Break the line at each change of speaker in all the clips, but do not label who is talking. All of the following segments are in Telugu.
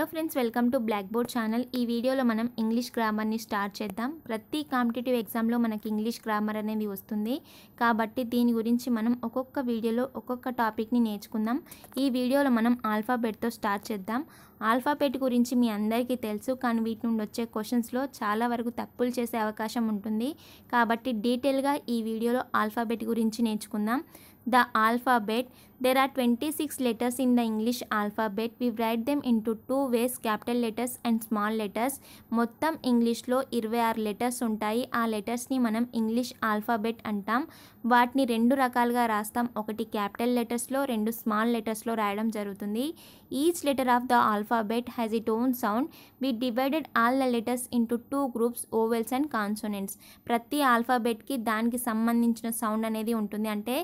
Hello friends welcome to blackboard channel. ఈ వీడియోలో మనం ఇంగ్లీష్ గ్రామర్ని స్టార్ట్ చేద్దాం. ప్రతి కాంపిటేటివ్ ఎగ్జామ్లో మనకి ఇంగ్లీష్ గ్రామర్ అనేది వస్తుంది. కాబట్టి దీని గురించి మనం ఒక్కొక్క వీడియోలో ఒక్కొక్క టాపిక్ని నేర్చుకుందాం. ఈ వీడియోలో మనం ఆల్ఫాబెట్తో స్టార్ట్ చేద్దాం. ఆల్ఫాబెట్ గురించి మీ అందరికీ తెలుసు కానీ వీటి నుండి వచ్చే క్వశ్చన్స్లో చాలా వరకు తప్పులు చేసే అవకాశం ఉంటుంది. కాబట్టి డీటెయిల్గా ఈ వీడియోలో ఆల్ఫాబెట్ గురించి నేర్చుకుందాం. The alphabet there are 26 letters in the english alphabet. We write them into two ways capital letters and small letters. మొత్తం ఇంగ్లీష్లో ఇరవై ఆరు లెటర్స్ ఉంటాయి. ఆ లెటర్స్ని మనం ఇంగ్లీష్ ఆల్ఫాబెట్ అంటాం. వాటిని రెండు రకాలుగా రాస్తాం. ఒకటి క్యాపిటల్ లెటర్స్లో రెండు స్మాల్ లెటర్స్లో రాయడం జరుగుతుంది. Each letter of the alphabet has it own sound we divided all the letters into two groups vowels and consonants ప్రతి ఆల్ఫాబెట్కి దానికి సంబంధించిన సౌండ్ అనేది ఉంటుంది. అంటే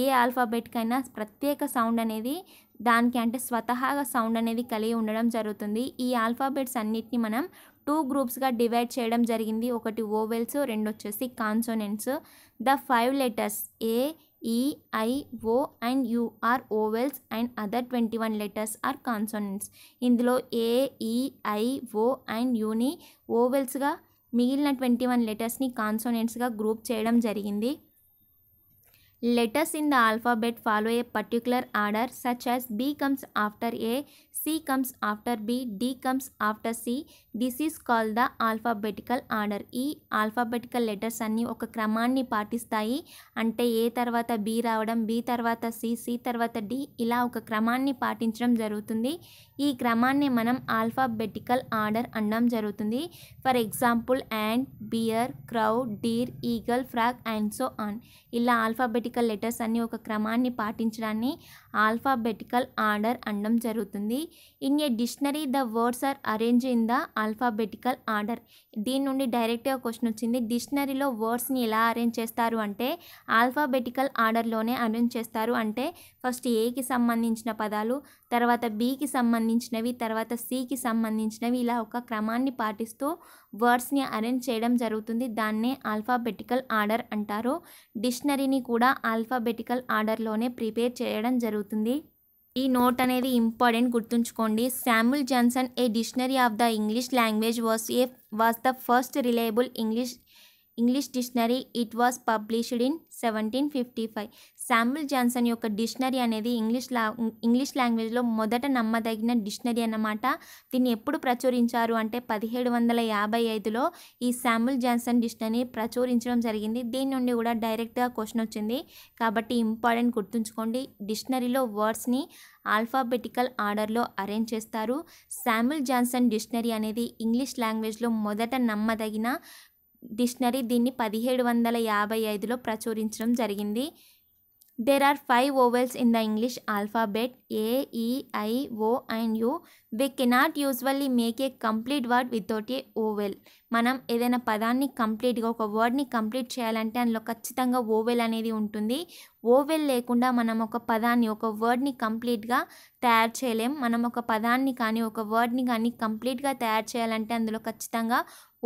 ఏ ఆల్ఫాబెట్కైనా ప్రత్యేక సౌండ్ అనేది దానికి అంటే స్వతహాగా సౌండ్ అనేది కలిగి ఉండడం జరుగుతుంది. ఈ ఆల్ఫాబెట్స్ అన్నిటిని మనం టూ గ్రూప్స్గా డివైడ్ చేయడం జరిగింది. ఒకటి ఓవెల్స్ రెండు వచ్చేసి consonants. The five letters A E I O O and U are vowels and other twenty one letters are consonants. ఇందులో ఏ అండ్ యూని ఓవెల్స్గా మిగిలిన ట్వంటీ వన్ లెటర్స్ని కాన్సోనెంట్స్గా గ్రూప్ చేయడం జరిగింది. Letters in the alphabet follow a particular order such as B comes after A, C comes after B, D comes after C. This is called the alphabetical order. ఈ ఆల్ఫాబెటికల్ లెటర్స్ అన్నీ ఒక క్రమాన్ని పాటిస్తాయి అంటే ఏ తర్వాత బి రావడం బి తర్వాత సి సి తర్వాత డి ఇలా ఒక క్రమాన్ని పాటించడం జరుగుతుంది ఈ క్రమాన్ని మనం ఆల్ఫాబెటికల్ ఆర్డర్ అనడం జరుగుతుంది for example ant bear crow deer eagle frog and so on ఇలా ఆల్ఫాబెటికల్ లెటర్స్ అన్ని ఒక క్రమాన్ని పాటించడాన్ని ఆల్ఫాబెటికల్ ఆర్డర్ అనడం జరుగుతుంది. In a dictionary the words are arrange in the alphabetical order. దీని నుండి డైరెక్ట్గా క్వశ్చన్ వచ్చింది. డిక్షనరీలో వర్డ్స్ని ఎలా అరేంజ్ చేస్తారు అంటే ఆల్ఫాబెటికల్ ఆర్డర్లోనే అరేంజ్ చేస్తారు అంటే ఫస్ట్ ఏకి సంబంధించిన పదాలు తర్వాత బికి సంబంధించినవి తర్వాత సికి సంబంధించినవి ఇలా ఒక క్రమాన్ని పాటిస్తూ వర్డ్స్ని అరేంజ్ చేయడం జరుగుతుంది. దాన్నే ఆల్ఫాబెటికల్ ఆర్డర్ అంటారు. డిక్షనరీని కూడా ఆల్ఫాబెటికల్ ఆర్డర్లోనే ప్రిపేర్ చేయడం జరుగుతుంది. ఈ నోట్ అనేది ఇంపార్టెంట్ గుర్తుంచుకోండి. Samuel Johnson a dictionary of the English language was a was the first reliable English English dictionary it was published in seventeen fifty five Samuel Johnson యొక్క డిక్షనరీ అనేది ఇంగ్లీష్ లా ఇంగ్లీష్ లాంగ్వేజ్లో మొదట నమ్మదగిన డిక్షనరీ అన్నమాట. దీన్ని ఎప్పుడు ప్రచురించారు అంటే పదిహేడు వందల యాభై ఐదులో ఈ శాంబుల్ జాన్సన్ డిక్షనరీ ప్రచురించడం జరిగింది. దీని నుండి కూడా డైరెక్ట్గా క్వశ్చన్ వచ్చింది. కాబట్టి ఇంపార్టెంట్ గుర్తుంచుకోండి. డిక్షనరీలో వర్డ్స్ని ఆల్ఫాబెటికల్ ఆర్డర్లో అరేంజ్ చేస్తారు. శామ్యుల్ జాన్సన్ డిక్షనరీ అనేది ఇంగ్లీష్ లాంగ్వేజ్లో మొదట నమ్మదగిన డిక్షనరీ దీన్ని పదిహేడు వందల యాభై ఐదులో ప్రచురించడం జరిగింది. There are five vowels in the English alphabet A E I O and U we cannot usually make a complete word without a vowel మనం ఏదైనా పదాన్ని కంప్లీట్గా ఒక వర్డ్ని కంప్లీట్ చేయాలంటే అందులో ఖచ్చితంగా ఓవెల్ అనేది ఉంటుంది. ఓవెల్ లేకుండా మనం ఒక పదాన్ని ఒక వర్డ్ని కంప్లీట్గా తయారు చేయలేం. మనం ఒక పదాన్ని కానీ ఒక వర్డ్ని కానీ కంప్లీట్గా తయారు చేయాలంటే అందులో ఖచ్చితంగా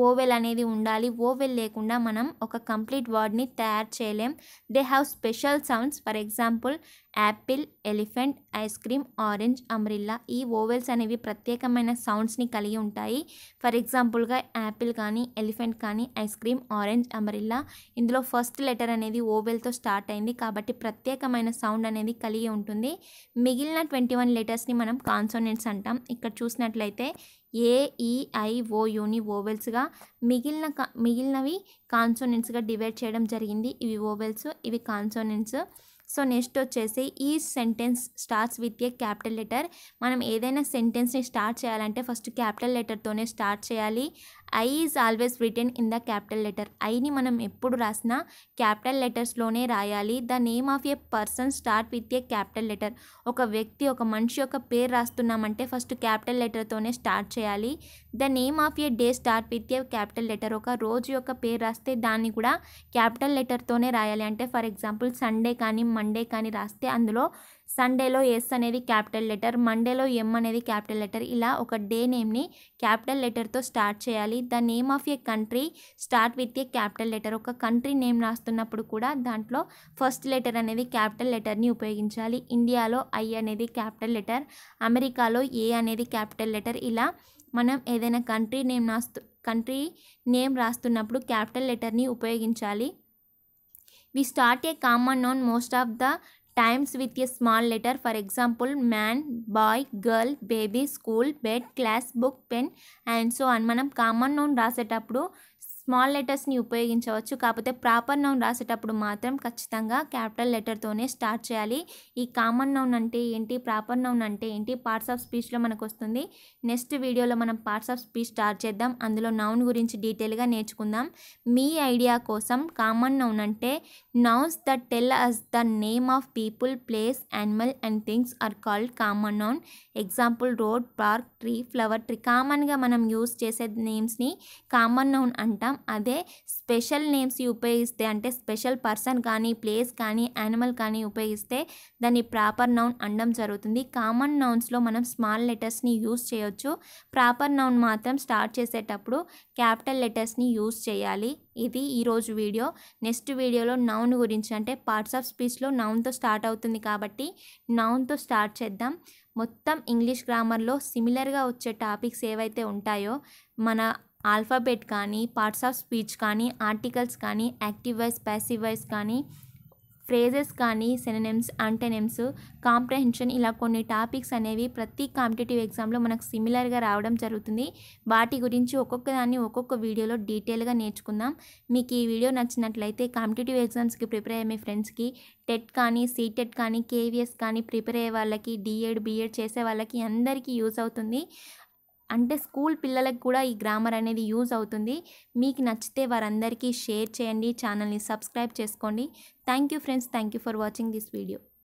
ఓవెల్ అనేది ఉండాలి. ఓవెల్ లేకుండా మనం ఒక కంప్లీట్ వర్డ్ని తయారు చేయలేం. They have special sounds for example apple elephant ice cream orange umbrella ఈ ఓవెల్స్ అనేవి ప్రత్యేకమైన సౌండ్స్ని కలిగి ఉంటాయి. ఫర్ ఎగ్జాంపుల్గా యాపిల్ కానీ ఎలిఫెంట్ కానీ ఐస్ క్రీమ్ ఆరెంజ్ అమరిల్లా ఇందులో ఫస్ట్ లెటర్ అనేది ఓవెల్తో స్టార్ట్ అయింది కాబట్టి ప్రత్యేకమైన సౌండ్ అనేది కలిగి ఉంటుంది. మిగిలిన ట్వంటీ వన్ లెటర్స్ని మనం కాన్సోనెంట్స్ అంటాం. ఇక్కడ చూసినట్లయితే ఏ యూని ఓవెల్స్గా మిగిలిన మిగిలినవి కాన్సోనెంట్స్గా డివైడ్ చేయడం జరిగింది. ఇవి ఓవెల్స్ ఇవి కాన్సోనెంట్స్. సో నెక్స్ట్ వచ్చేసి ఈ sentence starts with a capital letter. మనం ఏదైనా సెంటెన్స్ని స్టార్ట్ చేయాలంటే ఫస్ట్ క్యాపిటల్ లెటర్తోనే స్టార్ట్ చేయాలి. I is always written in the capital letter ఐని మనం ఎప్పుడు రాసినా క్యాపిటల్ లెటర్స్లోనే రాయాలి. The name of a person start with a capital letter ఒక వ్యక్తి ఒక మనిషి యొక్క పేరు రాస్తున్నామంటే ఫస్ట్ క్యాపిటల్ లెటర్తోనే స్టార్ట్ చేయాలి. The name of a day start with a capital letter ఒక రోజు యొక్క పేరు రాస్తే దాన్ని కూడా క్యాపిటల్ లెటర్తోనే రాయాలి. అంటే ఫర్ ఎగ్జాంపుల్ సండే కానీ మండే కానీ రాస్తే అందులో సండేలో ఎస్ అనేది క్యాపిటల్ లెటర్ మండేలో ఎం అనేది క్యాపిటల్ లెటర్ ఇలా ఒక డే నేమ్ని క్యాపిటల్ లెటర్తో స్టార్ట్ చేయాలి. The name of a country start with a capital letter ఒక కంట్రీ నేమ్ రాస్తున్నప్పుడు కూడా దాంట్లో ఫస్ట్ లెటర్ అనేది క్యాపిటల్ లెటర్ని ఉపయోగించాలి. ఇండియాలో ఐ అనేది క్యాపిటల్ లెటర్ అమెరికాలో ఏ అనేది క్యాపిటల్ లెటర్ ఇలా మనం ఏదైనా కంట్రీ నేమ్ రాస్తు కంట్రీ నేమ్ రాస్తున్నప్పుడు క్యాపిటల్ లెటర్ని ఉపయోగించాలి. We start a common noun most of the times with a small letter. For example man boy girl baby school bed class book pen and so అని మనం కామన్ నోన్ రాసేటప్పుడు స్మాల్ లెటర్స్ని ఉపయోగించవచ్చు. కాకపోతే ప్రాపర్ నౌన్ రాసేటప్పుడు మాత్రం ఖచ్చితంగా క్యాపిటల్ లెటర్తోనే స్టార్ట్ చేయాలి. ఈ కామన్ నౌన్ అంటే ఏంటి? ప్రాపర్ నౌన్ అంటే ఏంటి? పార్ట్స్ ఆఫ్ స్పీచ్లో మనకు వస్తుంది. నెక్స్ట్ వీడియోలో మనం పార్ట్స్ ఆఫ్ స్పీచ్ స్టార్ట్ చేద్దాం. అందులో నౌన్ గురించి డీటెయిల్గా నేర్చుకుందాం. మీ ఐడియా కోసం కామన్ నౌన్ అంటే nouns that tell us the name of people place animal and things are called common noun example road park tree flower tree కామన్గా మనం యూస్ చేసే నేమ్స్ని కామన్ నౌన్ అంటాం. అదే స్పెషల్ నేమ్స్ ఉపయోగిస్తే అంటే స్పెషల్ పర్సన్ కానీ ప్లేస్ కానీ యానిమల్ కానీ ఉపయోగిస్తే దాన్ని ప్రాపర్ నౌన్ అనడం జరుగుతుంది. కామన్ నౌన్స్లో మనం స్మాల్ లెటర్స్ని యూస్ చేయొచ్చు. ప్రాపర్ నౌన్ మాత్రం స్టార్ట్ చేసేటప్పుడు క్యాపిటల్ లెటర్స్ని యూస్ చేయాలి. ఇది ఈరోజు వీడియో. నెక్స్ట్ వీడియోలో నౌన్ గురించి అంటే పార్ట్స్ ఆఫ్ స్పీచ్లో నౌన్తో స్టార్ట్ అవుతుంది కాబట్టి నౌన్తో స్టార్ట్ చేద్దాం. మొత్తం ఇంగ్లీష్ గ్రామర్లో సిమిలర్గా వచ్చే టాపిక్స్ ఏవైతే ఉంటాయో మన ఆల్ఫాబెట్ కానీ పార్ట్స్ ఆఫ్ స్పీచ్ కానీ ఆర్టికల్స్ కానీ యాక్టివ్ వైస్ ప్యాసివ్ వైజ్ కానీ ఫ్రేజెస్ కానీ సెననెమ్స్ అంటెనెమ్స్ కాంప్రహెన్షన్ ఇలా కొన్ని టాపిక్స్ అనేవి ప్రతి కాంపిటేటివ్ ఎగ్జామ్లో మనకు సిమిలర్గా రావడం జరుగుతుంది. వాటి గురించి ఒక్కొక్క దాన్ని ఒక్కొక్క వీడియోలో డీటెయిల్గా నేర్చుకుందాం. మీకు ఈ వీడియో నచ్చినట్లయితే కాంపిటేటివ్ ఎగ్జామ్స్కి ప్రిపేర్ అయ్యే మీ ఫ్రెండ్స్కి టెట్ కానీ సీటెట్ కానీ కేవీఎస్ కానీ ప్రిపేర్ అయ్యే వాళ్ళకి డిఎడ్ బిఎడ్ చేసే వాళ్ళకి అందరికీ యూస్ అవుతుంది. అంటే స్కూల్ పిల్లలకు కూడా ఈ గ్రామర్ అనేది యూజ్ అవుతుంది. మీకు నచ్చితే వారందరికీ షేర్ చేయండి ఛానల్ని సబ్స్క్రైబ్ చేసుకోండి. Thank you friends thank you for watching this video.